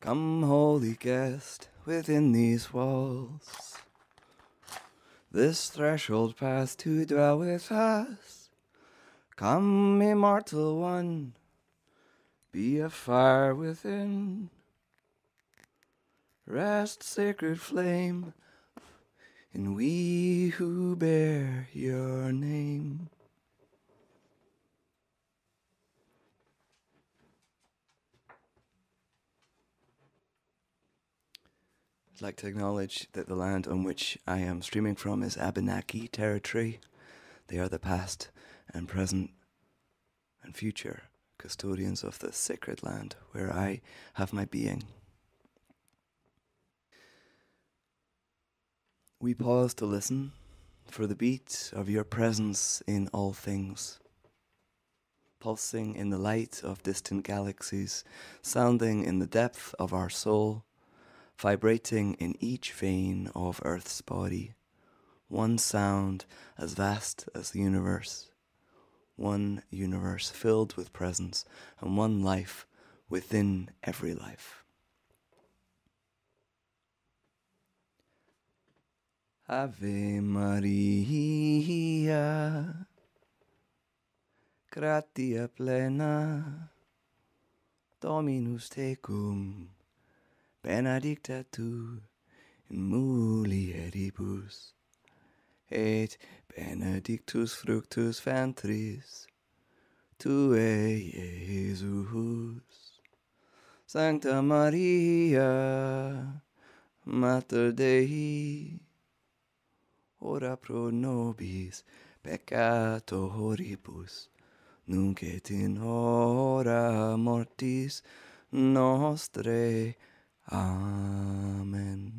Come, holy guest, within these walls, this threshold path to dwell with us. Come, immortal one, be a fire within. Rest, sacred flame, in we who bear your name. Like to acknowledge that the land on which I am streaming from is Abenaki territory. They are the past and present and future custodians of the sacred land where I have my being. We pause to listen for the beat of your presence in all things, pulsing in the light of distant galaxies, sounding in the depth of our soul vibrating in each vein of Earth's body, one sound as vast as the universe, one universe filled with presence, and one life within every life. Ave Maria, gratia plena, Dominus tecum benedicta tu in mulieribus, et benedictus fructus ventris tuae, Iesus. Sancta Maria, Mater Dei, ora pro nobis peccatoribus, nunc et in hora mortis nostrae Amen.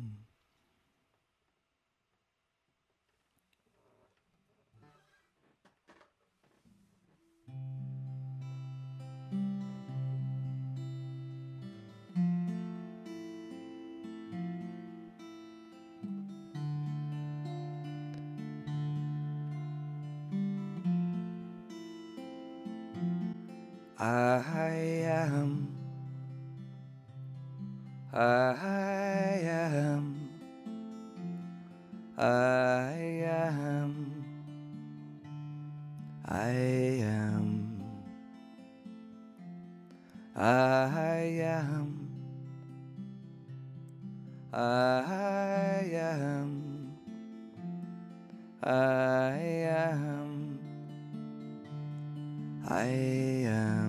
I am I am, I am, I am, I am, I am, I am, I am.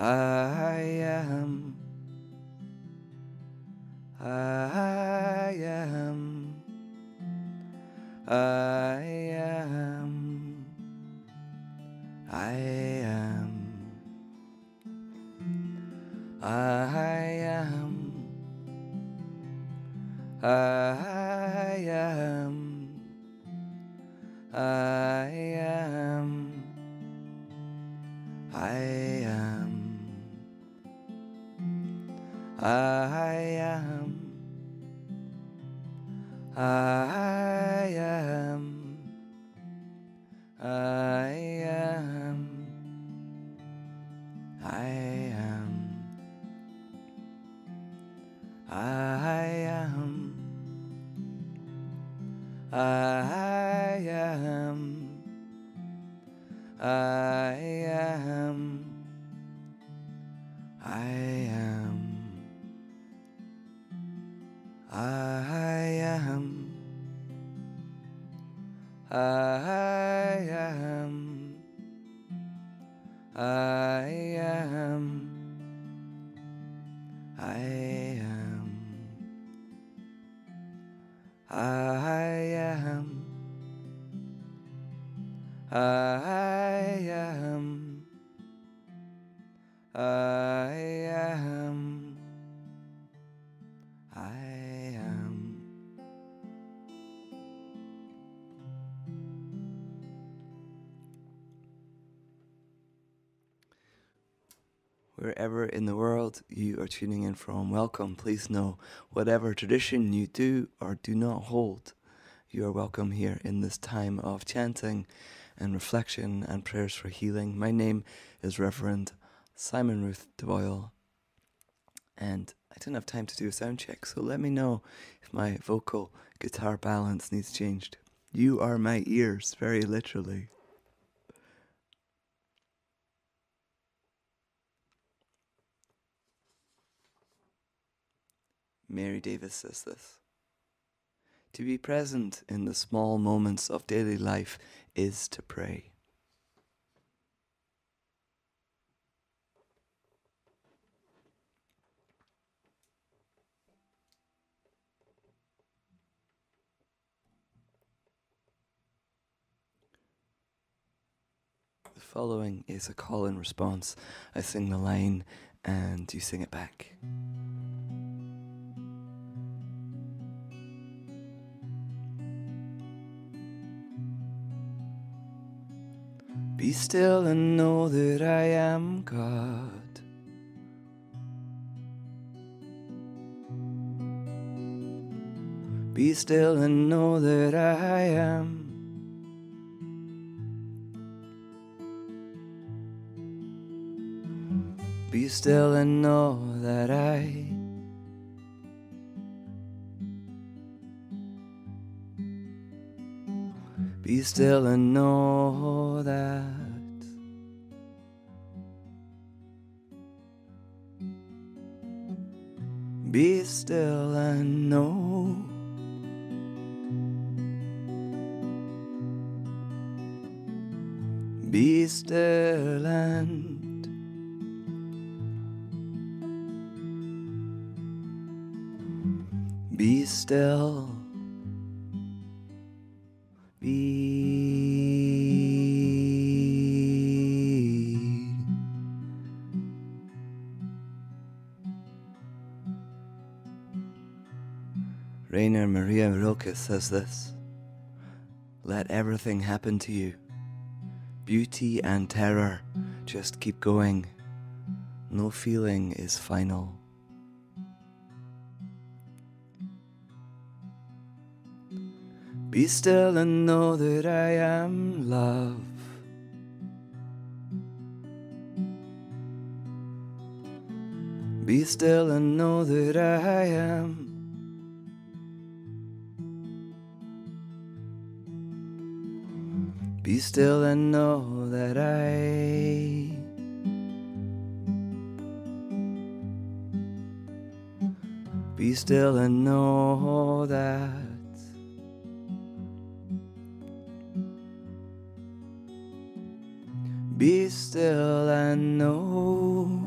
I am, I am, I am, I am, I am, I am, I am, I am. I am, I am, I am, I am, I am, I am, I am, tuning in from, welcome. Please know whatever tradition you do or do not hold, you are welcome here in this time of chanting and reflection and prayers for healing. My name is Reverend Simon Ruth de Voil. And I didn't have time to do a sound check, so let me know if my vocal guitar balance needs changed. You are my ears, very literally. Mary Davis says this. To be present in the small moments of daily life is to pray. The following is a call and response. I sing the line and you sing it back. Be still and know that I am God. Be still and know that I am. Be still and know that I. Be still and know that. Be still and know. Be still and be still. Says this Let everything happen to you. Beauty and terror, just keep going. No feeling is final. Be still and know that I am love. Be still and know that I am. Still and know that I. Be still and know that. Be still and know.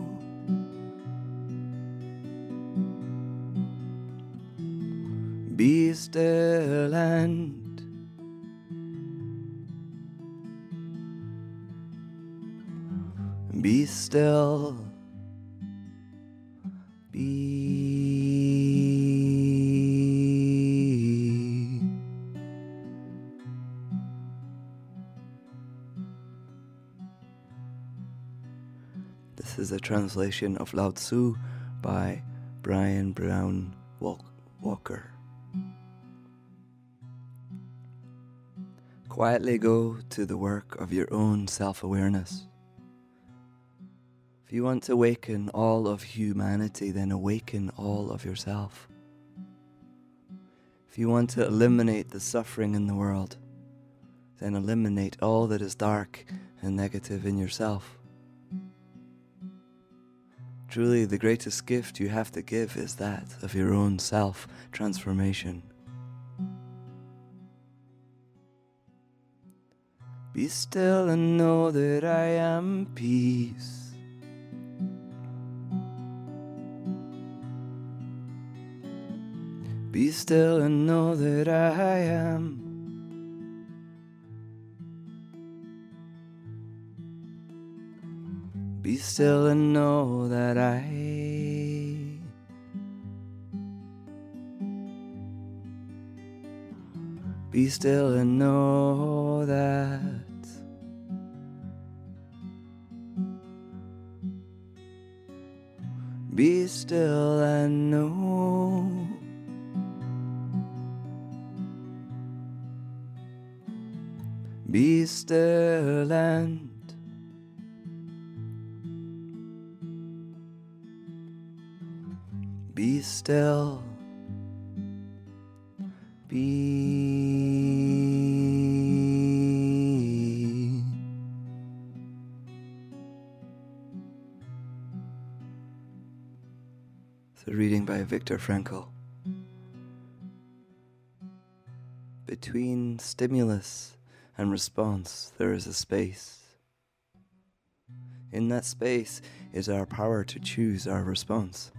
Be still and. Be still. Be. This is a translation of Lao Tzu by Brian Browne Walker. Quietly go to the work of your own self awareness. If you want to awaken all of humanity, then awaken all of yourself. If you want to eliminate the suffering in the world, then eliminate all that is dark and negative in yourself. Truly, the greatest gift you have to give is that of your own self transformation. Be still and know that I am peace. Be still and know that I am. Be still and know that I. Be still and know that. Be still and know. The land. Be still. Be the reading by Viktor Frankl. Between stimulus and response, there is a space. In that space is our power to choose our response.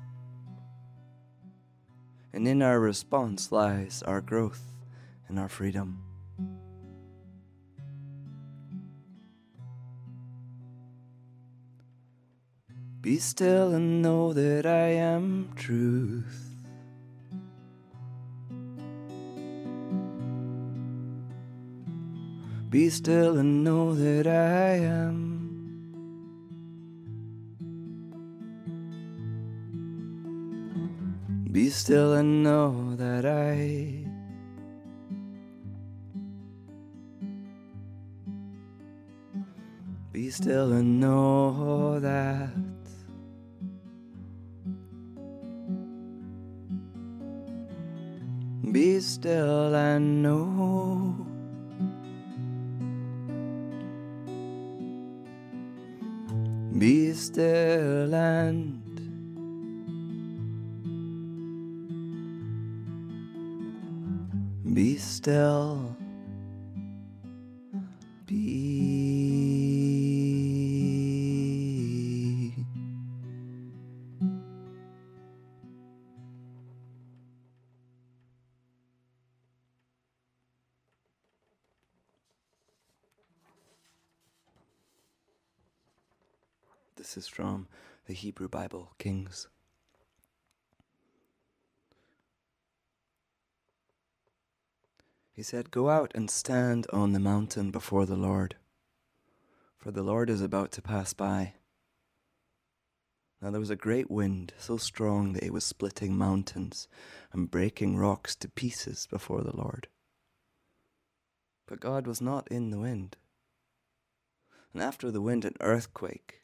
And in our response lies our growth and our freedom. Be still and know that I am truth. Be still and know that I am. Be still and know that I. Be still and know that. Be still and know. Still and be still. Hebrew Bible, Kings. He said, Go out and stand on the mountain before the Lord, for the Lord is about to pass by. Now there was a great wind, so strong that it was splitting mountains and breaking rocks to pieces before the Lord. But God was not in the wind. And after the wind, an earthquake.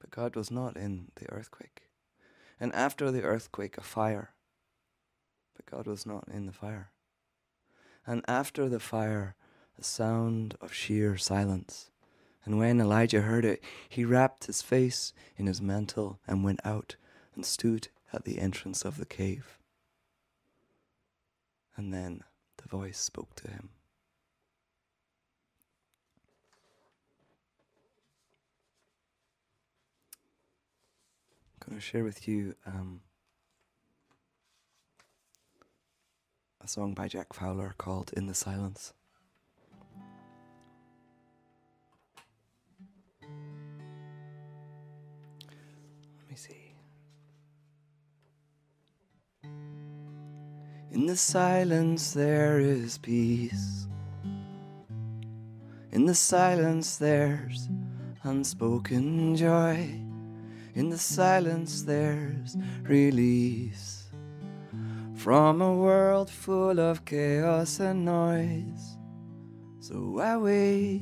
But God was not in the earthquake. And after the earthquake, a fire. But God was not in the fire and after the fire, a sound of sheer silence. And when Elijah heard it, he wrapped his face in his mantle and went out and stood at the entrance of the cave. And then the voice spoke to him. Going to share with you um, a song by Jack Fowler called In the Silence. Let me see. In the silence, there is peace. In the silence, there's unspoken joy. In the silence, there's release from a world full of chaos and noise. So I wait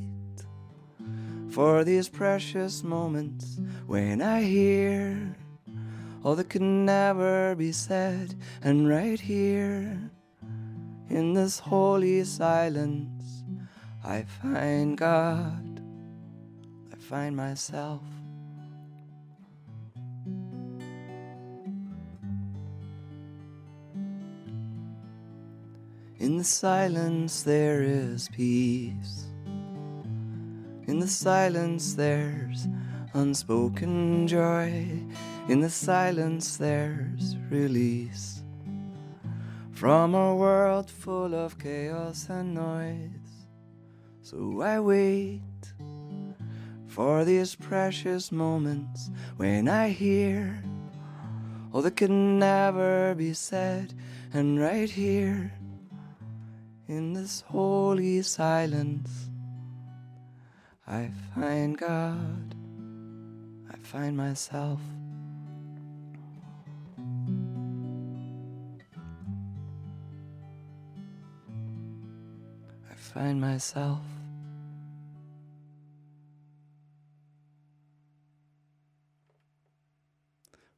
for these precious moments when I hear all that could never be said, and right here in this holy silence, I find God, I find myself. In the silence there is peace. In the silence there's unspoken joy. In the silence there's release. From a world full of chaos and noise. So I wait for these precious moments when I hear all that can never be said. And right here in this holy silence, I find God, I find myself. I find myself.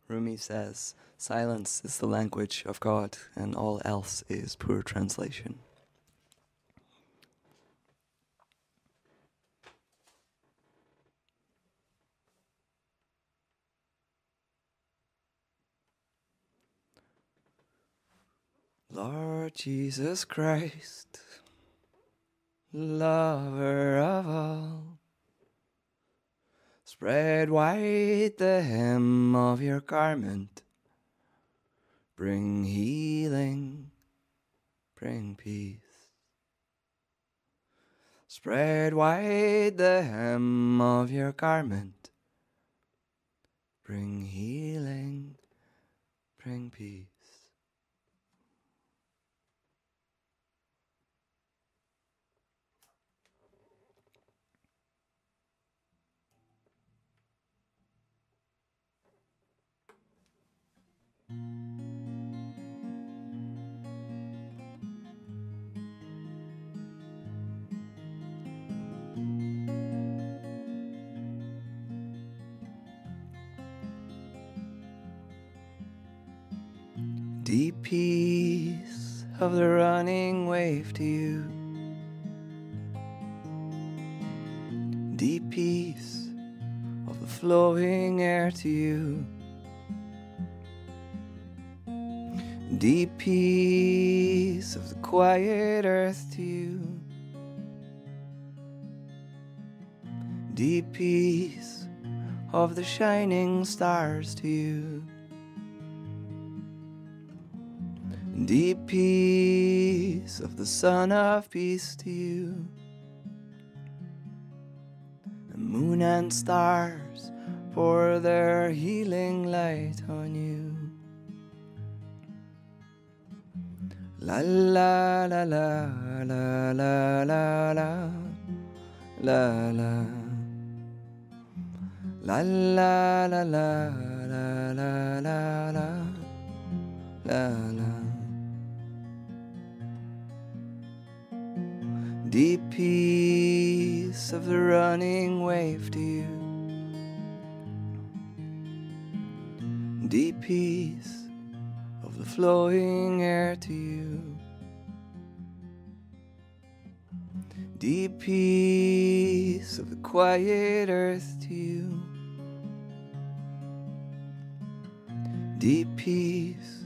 Rumi says, Silence is the language of God, and all else is poor translation. Lord Jesus Christ, lover of all, spread wide the hem of your garment, bring healing, bring peace. Spread wide the hem of your garment, bring healing, bring peace. Deep peace of the running wave to you. Deep peace of the flowing air to you. Deep peace of the quiet earth to you. Deep peace of the shining stars to you. Deep peace of the sun of Peace to you. The moon and stars pour their healing light on you. La la la la la la la la la la la la la la la la la la la la Deep peace of the running wave you. Deep peace of the flowing air to you. Deep peace of the quiet earth to you. Deep peace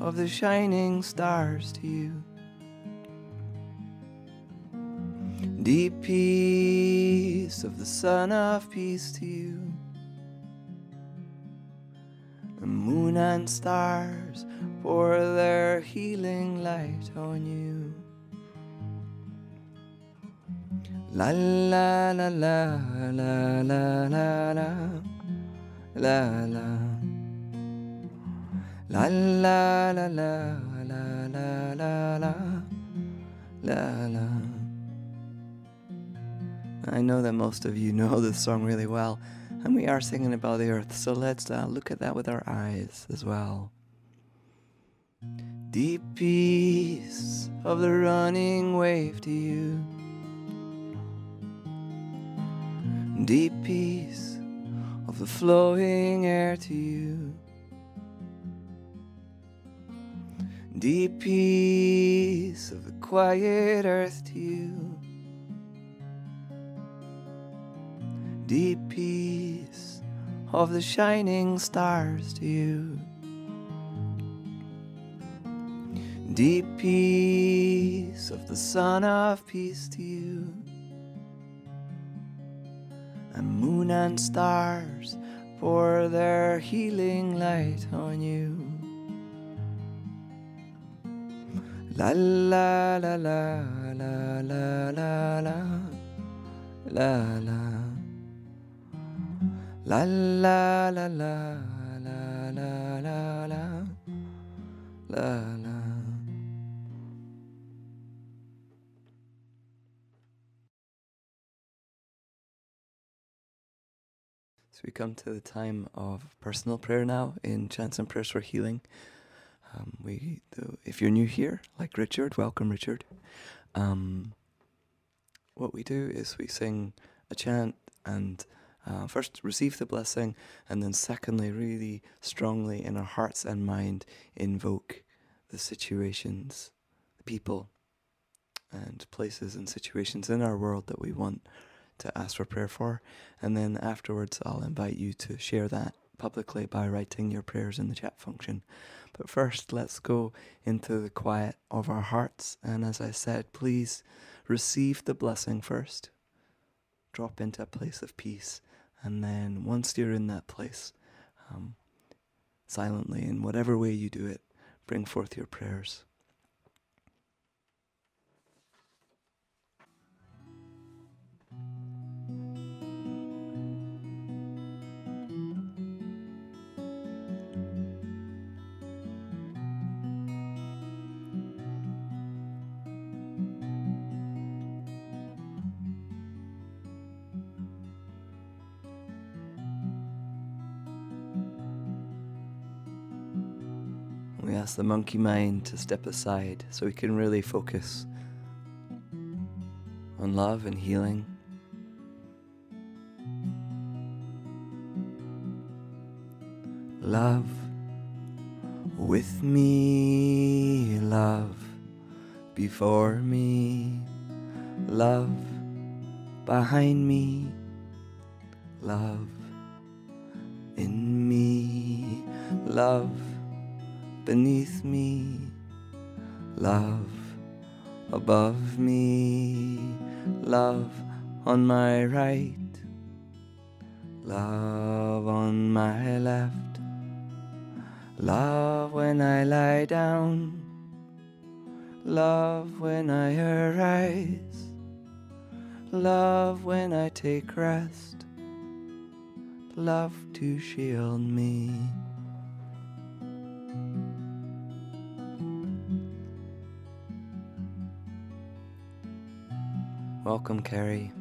of the shining stars to you. Deep peace of the sun of Peace to you. The moon and stars pour their healing light on you. La la la la la la la la la la la la la la la la la la la la I know that most of you know this song really well, and we are singing about the earth, so let's uh, look at that with our eyes as well. Deep peace of the running wave to you. Deep peace of the flowing air to you. Deep peace of the quiet earth to you. Deep peace of the shining stars to you. Deep peace of the Son of Peace to you. And moon and stars pour their healing light on you. La la la la la la la la la la La la la la la la la la la we come to the time of personal prayer now in Chants and Prayers for Healing. Um, we, if you're new here, like Richard, welcome Richard. Um, what we do is we sing a chant and uh, first receive the blessing, and then secondly, really strongly in our hearts and mind, invoke the situations, the people, and places and situations in our world that we want to ask for prayer for. And then afterwards, I'll invite you to share that publicly by writing your prayers in the chat function. But first, let's go into the quiet of our hearts. And as I said, please receive the blessing first. Drop into a place of peace. And then once you're in that place, um, silently, in whatever way you do it, bring forth your prayers. Ask the monkey mind to step aside so we can really focus on love and healing. Love with me, love before me, love behind me, love in me, love beneath me, love above me, love on my right, love on my left, love when I lie down, love when I arise, love when I take rest, love to shield me. Welcome, Carrie.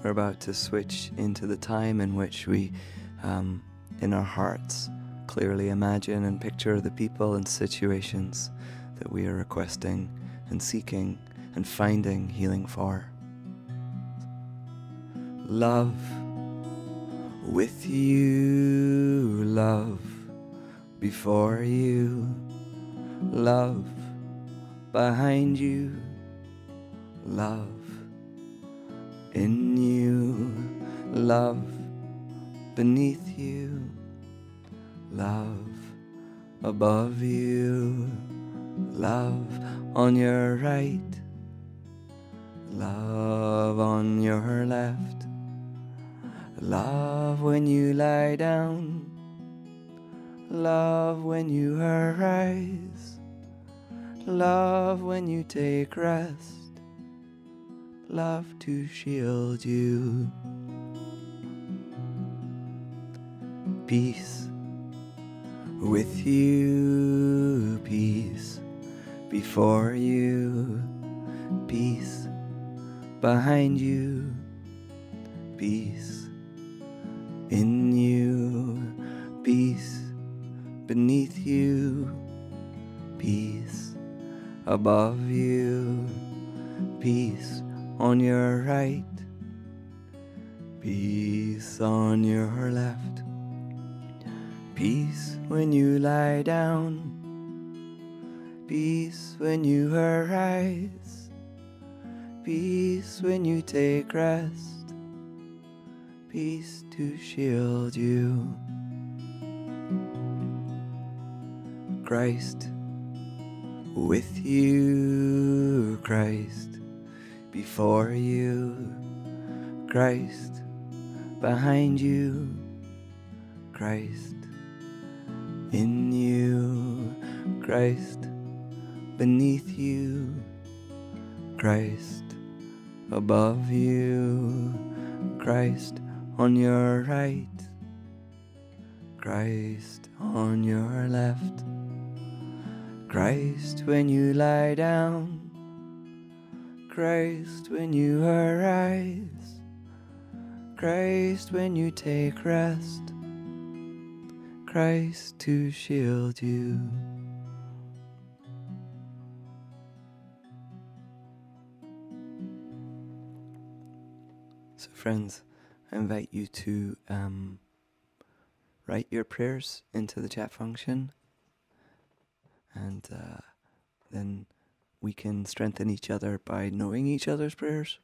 We're about to switch into the time in which we, um, in our hearts, clearly imagine and picture the people and situations that we are requesting and seeking and finding healing for. Love with you, love before you, love behind you, love in you, love beneath you, love above you, love on your right, love on your left, love when you lie down, love when you arise love when you take rest, love to shield you. Peace with you, peace before you, peace behind you, peace in you, peace beneath you, peace above you, peace on your right, peace on your left, peace when you lie down, peace when you arise, peace when you take rest, peace to shield you. Christ with you, Christ, before you, Christ, behind you, Christ, in you, Christ, beneath you, Christ, above you, Christ. On your right, Christ. On your left. Christ when you lie down, Christ when you arise, Christ when you take rest, Christ to shield you. So, friends, I invite you to um, write your prayers into the chat function, and uh, then we can strengthen each other by knowing each other's prayers.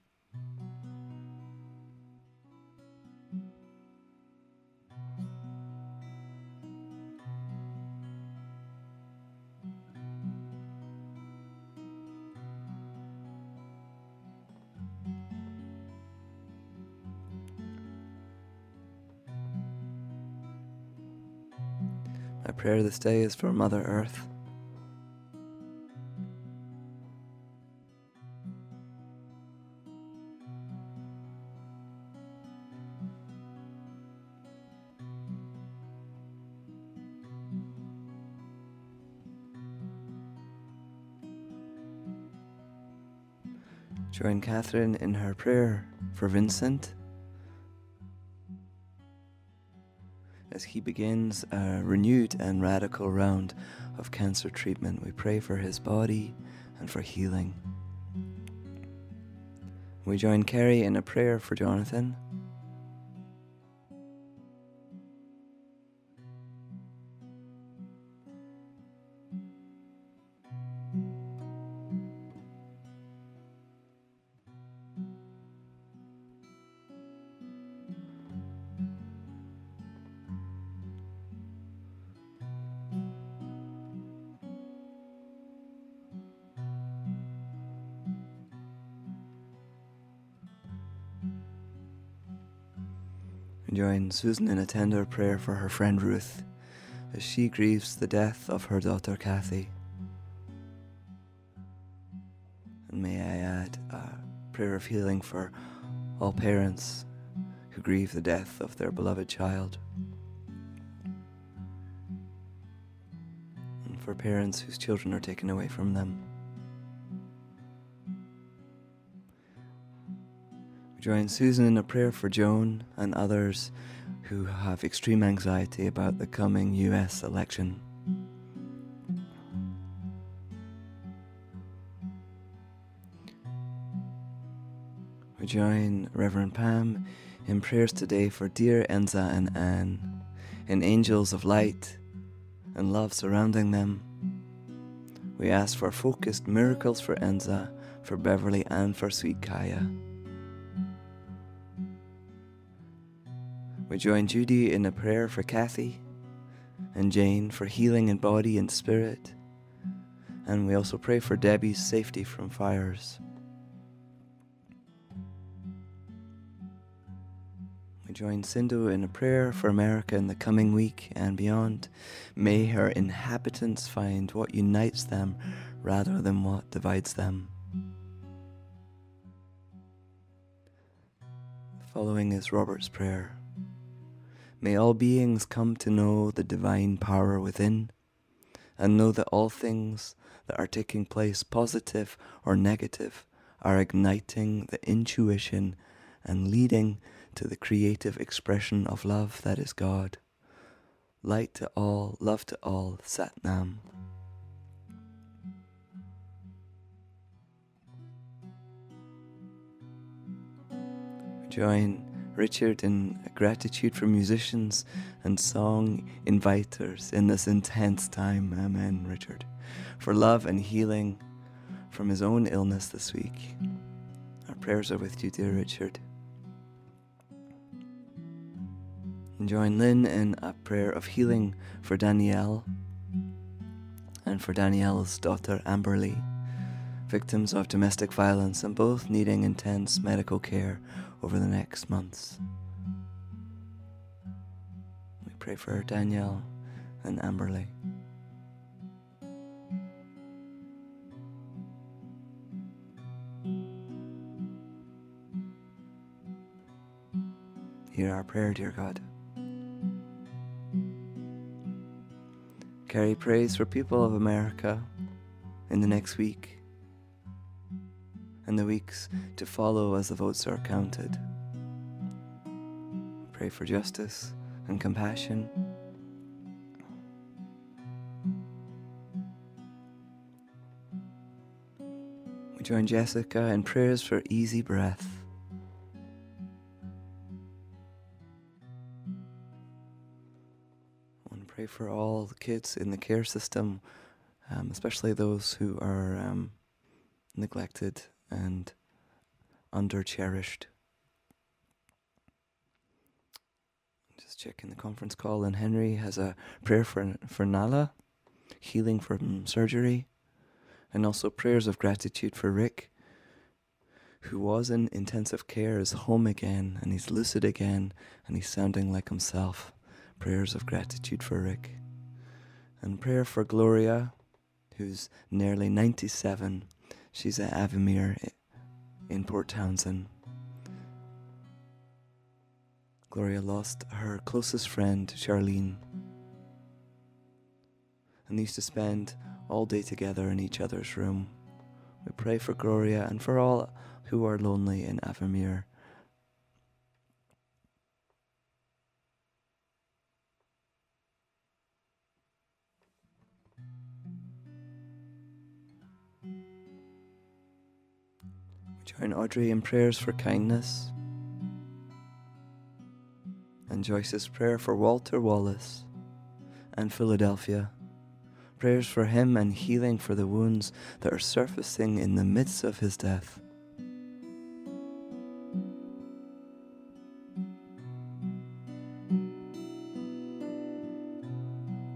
My prayer this day is for Mother Earth. Join Catherine in her prayer for Vincent as he begins a renewed and radical round of cancer treatment. We pray for his body and for healing. We join Carrie in a prayer for Jonathan. Susan in a tender prayer for her friend Ruth as she grieves the death of her daughter Kathy. And may I add a prayer of healing for all parents who grieve the death of their beloved child. And for parents whose children are taken away from them. Join Susan in a prayer for Joan and others who have extreme anxiety about the coming US election. We join Reverend Pam in prayers today for dear Enza and Anne, in angels of light and love surrounding them. We ask for focused miracles for Enza, for Beverly, and for sweet Kaya. We join Judy in a prayer for Kathy and Jane for healing in body and spirit. And we also pray for Debbie's safety from fires. We join Sindhu in a prayer for America in the coming week and beyond. May her inhabitants find what unites them rather than what divides them. Following is Robert's prayer. May all beings come to know the divine power within, and know that all things that are taking place, positive or negative, are igniting the intuition and leading to the creative expression of love that is God. Light to all, love to all, Sat Nam. Join Richard, in gratitude for musicians and song inviters in this intense time. Amen, Richard. For love and healing from his own illness this week. Our prayers are with you, dear Richard. And join Lynn in a prayer of healing for Danielle and for Danielle's daughter Amberly, victims of domestic violence and both needing intense medical care over the next months. We pray for Danielle and Amberley. Hear our prayer, dear God. Carry praise for people of America in the next week and the weeks to follow as the votes are counted. Pray for justice and compassion. We join Jessica in prayers for easy breath. And pray for all the kids in the care system, um, especially those who are um, neglected and under cherished. Just checking the conference call, and Henry has a prayer for for Nala, healing from surgery, and also prayers of gratitude for Rick, who was in intensive care, is home again, and he's lucid again, and he's sounding like himself. Prayers of gratitude for Rick, and prayer for Gloria, who's nearly ninety-seven. She's at Avamere in Port Townsend. Gloria lost her closest friend, Charlene, and they used to spend all day together in each other's room. We pray for Gloria and for all who are lonely in Avamere. Join Audrey in prayers for kindness. And Joyce's prayer for Walter Wallace and Philadelphia. Prayers for him and healing for the wounds that are surfacing in the midst of his death.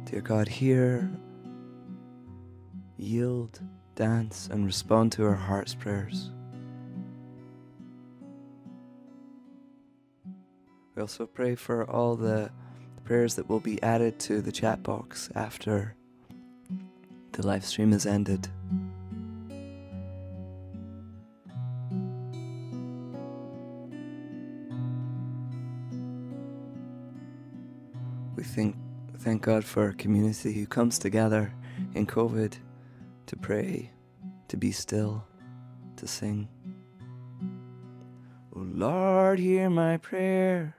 Dear God, hear, yield, dance, and respond to our heart's prayers. Also pray for all the prayers that will be added to the chat box after the live stream has ended. We think, thank God for our community who comes together in COVID to pray, to be still, to sing. Oh Lord, hear my prayer.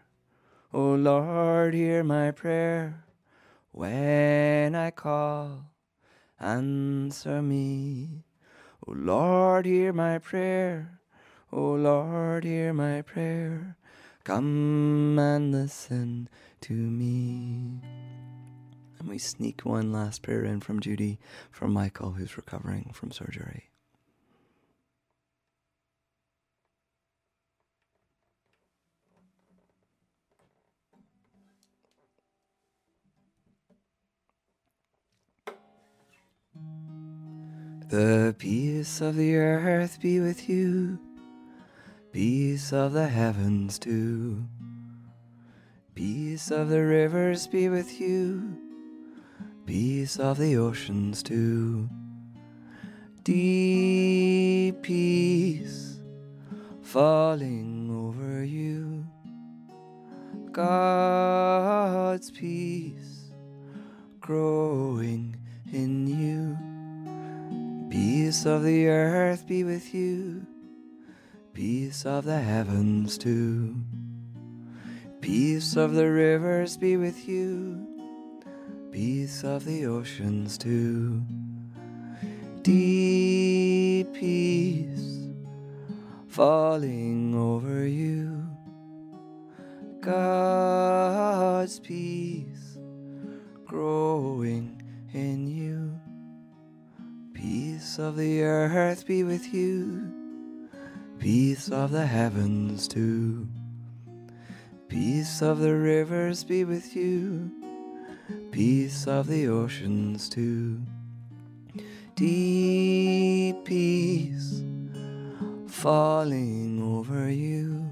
O Lord, hear my prayer. When I call, answer me. O Lord, hear my prayer. O Lord, hear my prayer. Come and listen to me. And we sneak one last prayer in from Judy for Michael, who's recovering from surgery. The peace of the earth be with you, peace of the heavens too. Peace of the rivers be with you, peace of the oceans too. Deep peace falling over you, God's peace growing in you. Peace of the earth be with you, peace of the heavens too. Peace of the rivers be with you, peace of the oceans too. Deep peace falling over you, God's peace growing in you. Peace of the earth be with you, peace of the heavens too. Peace of the rivers be with you, peace of the oceans too. Deep peace falling over you,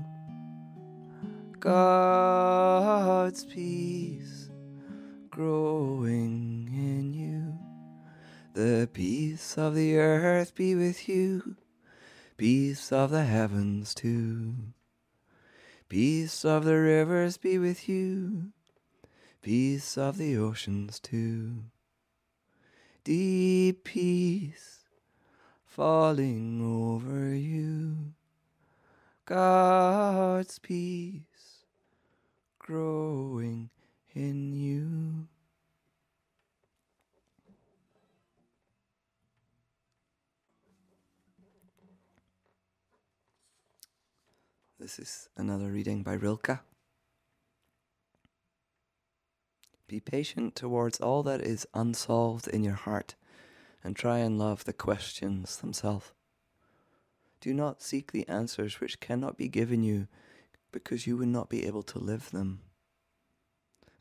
God's peace growing. The peace of the earth be with you, peace of the heavens too. Peace of the rivers be with you, peace of the oceans too. Deep peace falling over you, God's peace growing in you. This is another reading by Rilke. Be patient towards all that is unsolved in your heart and try and love the questions themselves. Do not seek the answers which cannot be given you because you would not be able to live them.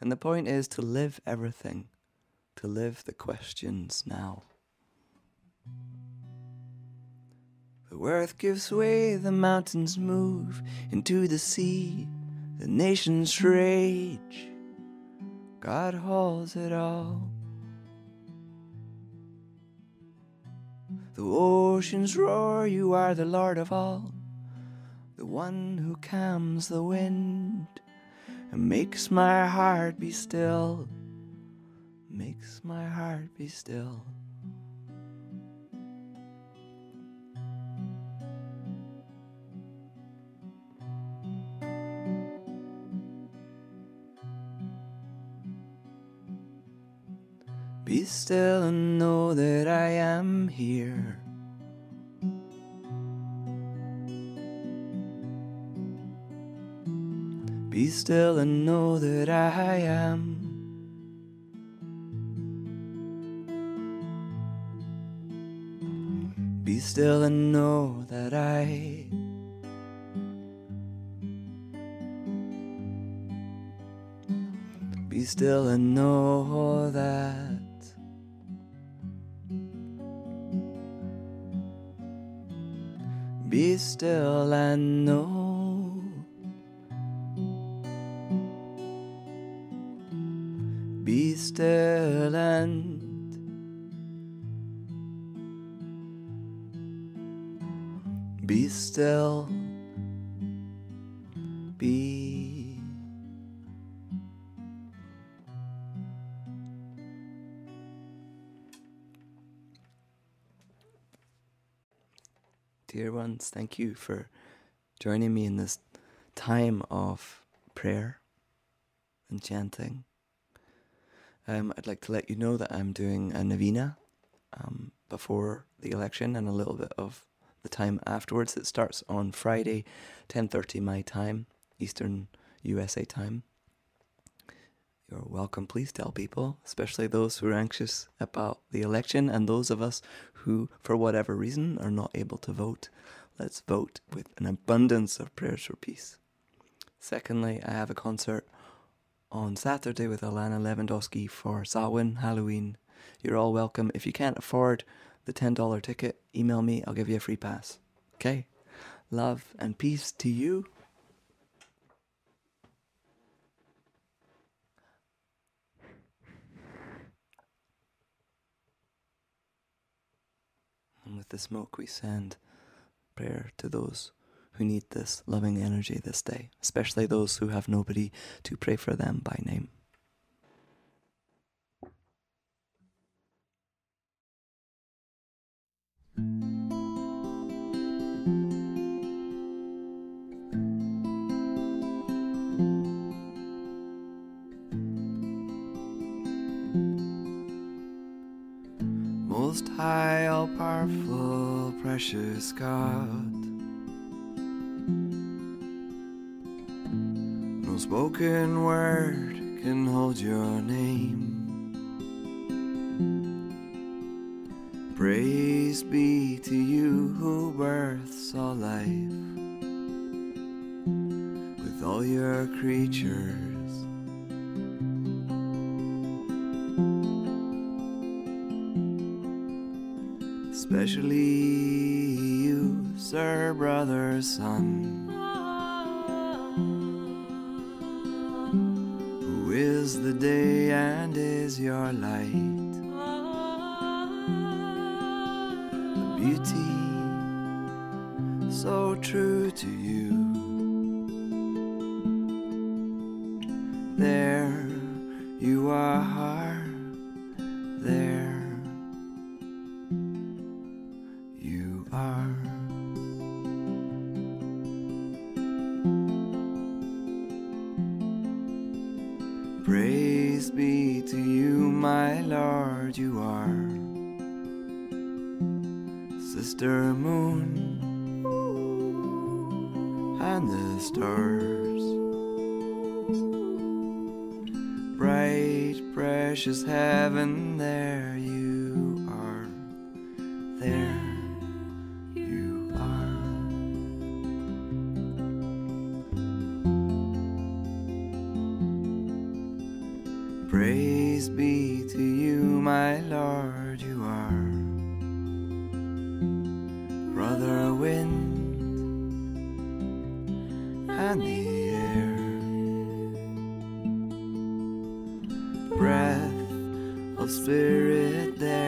And the point is to live everything, to live the questions now. The earth gives way, the mountains move into the sea, the nations rage. God holds it all. The oceans roar, you are the Lord of all, the one who calms the wind and makes my heart be still, makes my heart be still. Be still and know that I am here. Be still and know that I am. Be still and know that I. Be still and know that. Still and know. Be still and be still. Ones, thank you for joining me in this time of prayer and chanting. Um, I'd like to let you know that I'm doing a novena um, before the election and a little bit of the time afterwards. It starts on Friday, 10:30 my time, Eastern USA time. You're welcome. Please tell people, especially those who are anxious about the election and those of us who, for whatever reason, are not able to vote. Let's vote with an abundance of prayers for peace. Secondly, I have a concert on Saturday with Alana Lewandowski for Samhain Halloween. You're all welcome. If you can't afford the $10 ticket, email me. I'll give you a free pass. Okay? Love and peace to you. And with the smoke, we send prayer to those who need this loving energy this day, especially those who have nobody to pray for them by name. Most high, all powerful, precious God. No spoken word can hold your name. Praise be to you who births all life with all your creatures. Especially sir, brother, sun. Who is the day and is your light? The beauty so true to you. spirit there.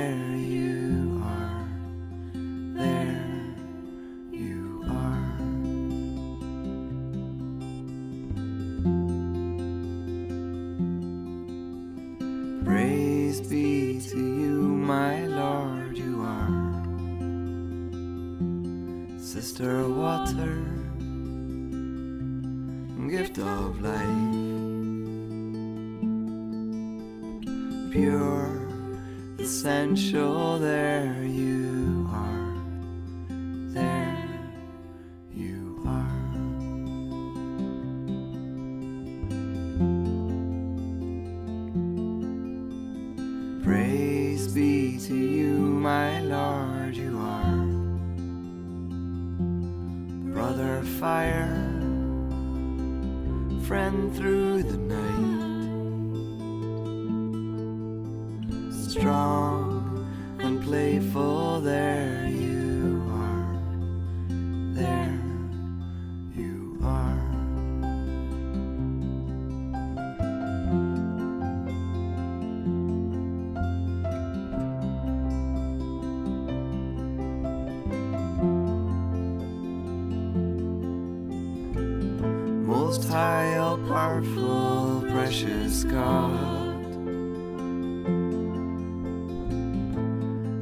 most high, all powerful, precious God.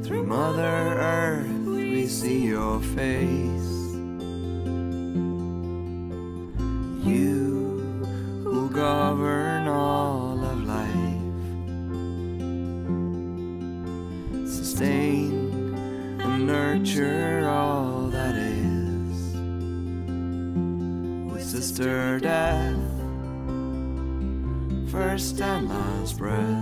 Through Mother Earth, we see your face. spread.